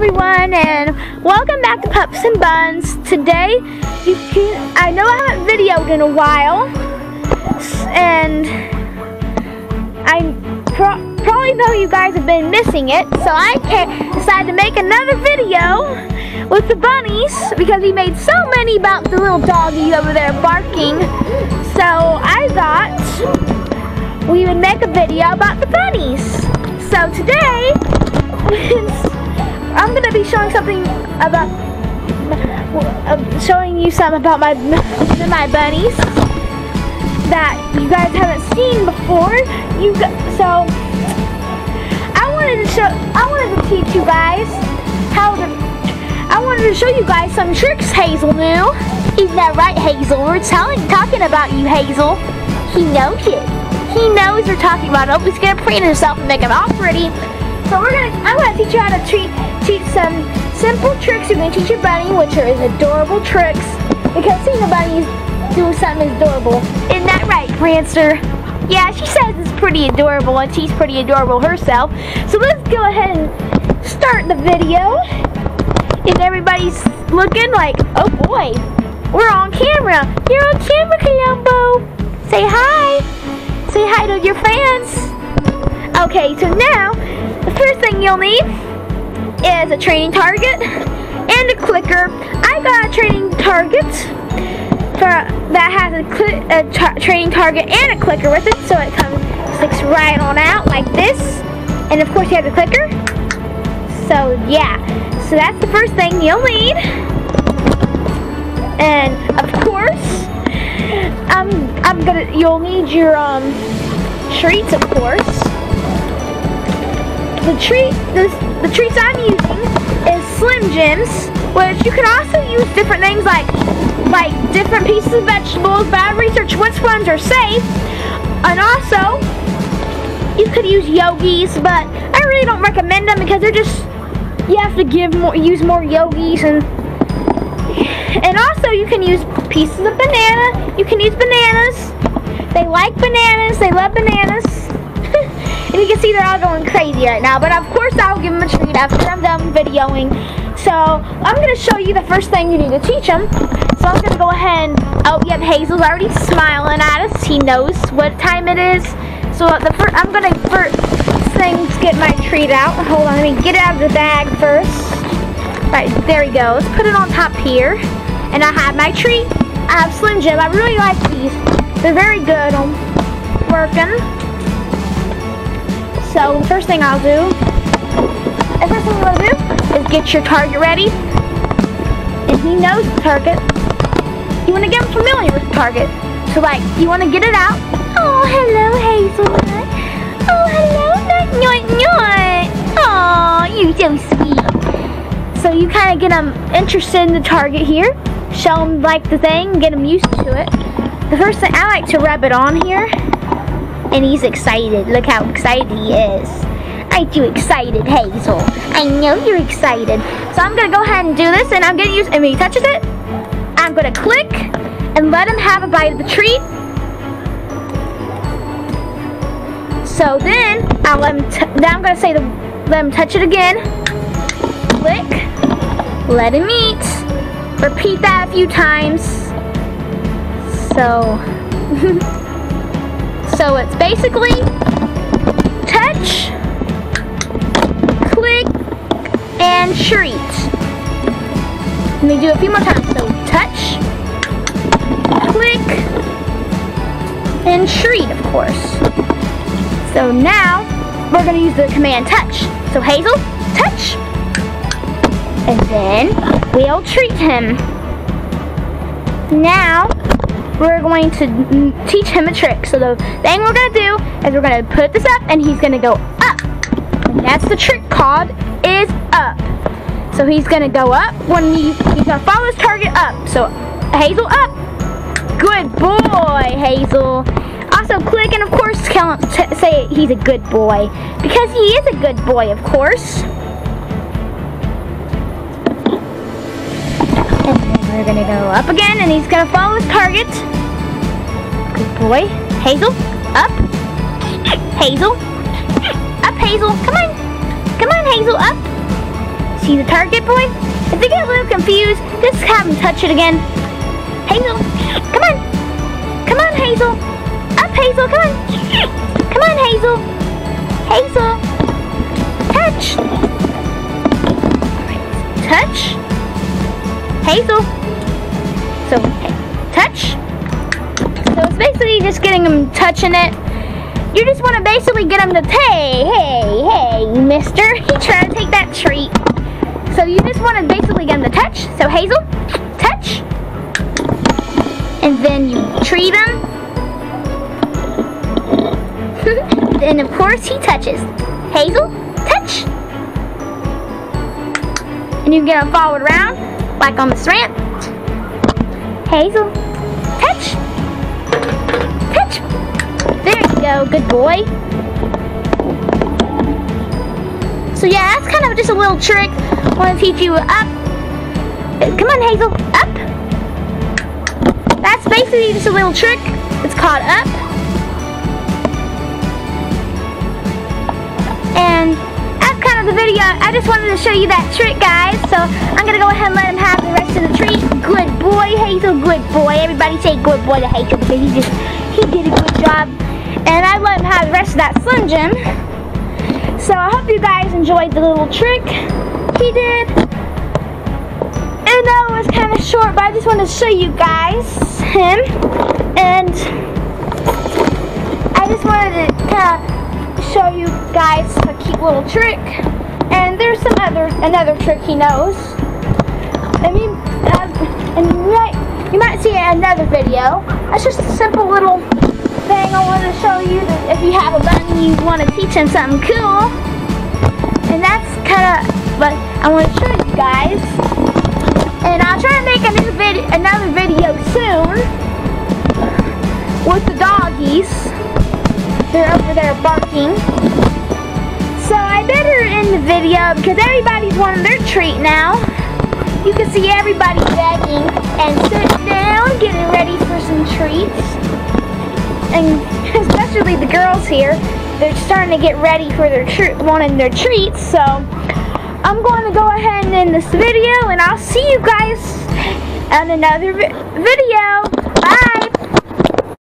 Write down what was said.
everyone and welcome back to Pups and Buns. Today, you can I know I haven't videoed in a while and I pro probably know you guys have been missing it so I decided to make another video with the bunnies because we made so many about the little doggies over there barking so I thought we would make a video about the bunnies. So today, something about uh, showing you some about my my bunnies that you guys haven't seen before. You so I wanted to show I wanted to teach you guys how to I wanted to show you guys some tricks Hazel knew. Isn't that right, Hazel? We're telling talking about you, Hazel. He knows it. He knows we're talking about it. He's gonna preen himself and make him all pretty. So we're gonna I'm gonna teach you how to treat teach some simple tricks. You're to teach your bunny, which are adorable tricks. Because seeing a bunny doing something adorable. Isn't that right, Prancer? Yeah, she says it's pretty adorable and she's pretty adorable herself. So let's go ahead and start the video. And everybody's looking like, oh boy, we're on camera. You're on camera, Columbo. Say hi. Say hi to your fans. Okay, so now, the first thing you'll need is a training target and a clicker. I got a training target for, that has a, a training target and a clicker with it, so it comes sticks right on out like this. And of course, you have the clicker. So yeah, so that's the first thing you'll need. And of course, I'm I'm gonna you'll need your um treats, of course the treat, the, the treats I'm using is Slim Jims, which you can also use different things like like different pieces of vegetables, but I researched which ones are safe. And also, you could use yogis, but I really don't recommend them because they're just you have to give more use more yogis and and also you can use pieces of banana. You can use bananas. They like bananas. They love bananas. And you can see they're all going crazy right now. But of course I'll give them a treat after I'm done videoing. So I'm going to show you the first thing you need to teach them. So I'm going to go ahead and, oh yep, Hazel's already smiling at us. He knows what time it is. So the first, I'm going to first thing get my treat out. Hold on, let me get it out of the bag first. Right, there we go. Let's put it on top here. And I have my treat. I have Slim Jim. I really like these. They're very good on working. So first thing I'll do, the first thing we'll do is get your target ready. And he knows the target. You want to get him familiar with the target. So like, you want to get it out. Oh, hello, Hazelnut. Oh, hello, Nut, Nut, Nut. Oh, you're so sweet. So you kind of get him interested in the target here. Show him like the thing, get him used to it. The first thing, I like to rub it on here and he's excited. Look how excited he is. Aren't you excited, Hazel? I know you're excited. So I'm gonna go ahead and do this, and I'm gonna use, and when he touches it, I'm gonna click and let him have a bite of the treat. So then, I'll let him, then I'm gonna say, the, let him touch it again. Click, let him eat. Repeat that a few times. So, So it's basically touch, click, and treat. Let me do it a few more times. So touch, click, and treat, of course. So now we're going to use the command touch. So Hazel, touch, and then we'll treat him. Now we're going to teach him a trick. So the thing we're going to do is we're going to put this up and he's going to go up. And that's the trick called is up. So he's going to go up when he, he's to follow his target up. So Hazel up. Good boy, Hazel. Also click and of course tell count, say he's a good boy. Because he is a good boy, of course. We're gonna go up again, and he's gonna follow his target. Good boy. Hazel, up. Hazel. Up, Hazel. Come on. Come on, Hazel, up. see the target point. If they get a little confused, just have them touch it again. Hazel, come on. Come on, Hazel. Up, Hazel, come on. Come on, Hazel. Hazel. Touch. Touch. Hazel. Basically just getting them touching it. You just want to basically get them to, hey, hey, hey, mister. He trying to take that treat. So you just want to basically get them to touch. So Hazel, touch. And then you treat him. then of course he touches. Hazel, touch. And you get him followed around, like on this ramp. Hazel. There you go, good boy. So yeah, that's kind of just a little trick. I want to teach you up. Come on, Hazel, up. That's basically just a little trick. It's called up. Video. I just wanted to show you that trick, guys. So I'm going to go ahead and let him have the rest of the treat. Good boy, Hazel, good boy. Everybody say good boy to Hazel because he just, he did a good job. And I let him have the rest of that Slim Jim. So I hope you guys enjoyed the little trick he did. And that was kind of short, but I just wanted to show you guys him. And I just wanted to kind of show you guys a cute little trick. And there's some other, another trick he knows. I mean, and you might, you might see another video. That's just a simple little thing I want to show you that if you have a bunny, you want to teach him something cool. And that's kind of what I want to show you guys. And I'll try to make another, vid another video soon with the doggies. They're over there barking. So I better end the video because everybody's wanting their treat now. You can see everybody begging and sitting down, getting ready for some treats. And especially the girls here, they're starting to get ready for their treat, wanting their treats. So I'm going to go ahead and end this video, and I'll see you guys on another vi video.